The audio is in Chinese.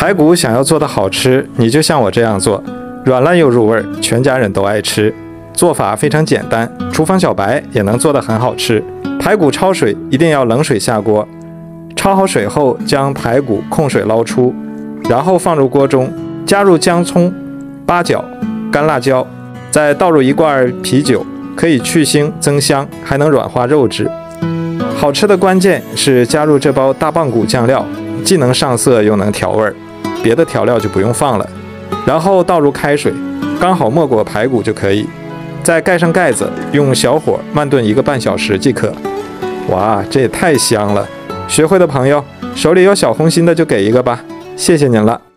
排骨想要做的好吃，你就像我这样做，软烂又入味儿，全家人都爱吃。做法非常简单，厨房小白也能做得很好吃。排骨焯水一定要冷水下锅，焯好水后将排骨控水捞出，然后放入锅中，加入姜葱、八角、干辣椒，再倒入一罐啤酒，可以去腥增香，还能软化肉质。好吃的关键是加入这包大棒骨酱料，既能上色又能调味儿，别的调料就不用放了。然后倒入开水，刚好没过排骨就可以。再盖上盖子，用小火慢炖一个半小时即可。哇，这也太香了！学会的朋友手里有小红心的就给一个吧，谢谢您了。